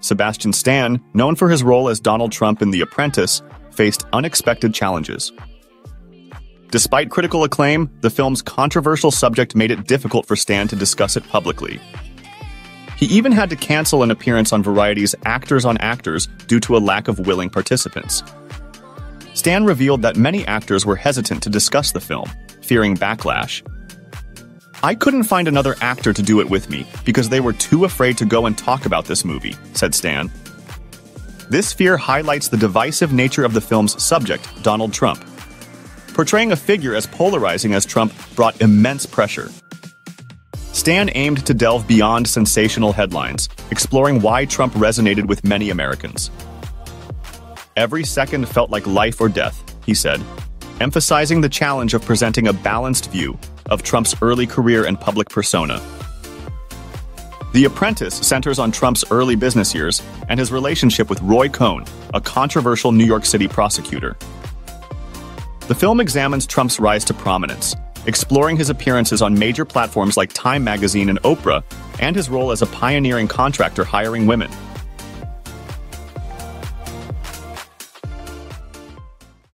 Sebastian Stan, known for his role as Donald Trump in The Apprentice, faced unexpected challenges. Despite critical acclaim, the film's controversial subject made it difficult for Stan to discuss it publicly. He even had to cancel an appearance on Variety's Actors on Actors due to a lack of willing participants. Stan revealed that many actors were hesitant to discuss the film, fearing backlash. I couldn't find another actor to do it with me because they were too afraid to go and talk about this movie, said Stan. This fear highlights the divisive nature of the film's subject, Donald Trump. Portraying a figure as polarizing as Trump brought immense pressure. Stan aimed to delve beyond sensational headlines, exploring why Trump resonated with many Americans. Every second felt like life or death, he said, emphasizing the challenge of presenting a balanced view of Trump's early career and public persona. The Apprentice centers on Trump's early business years and his relationship with Roy Cohn, a controversial New York City prosecutor. The film examines Trump's rise to prominence, exploring his appearances on major platforms like Time magazine and Oprah, and his role as a pioneering contractor hiring women.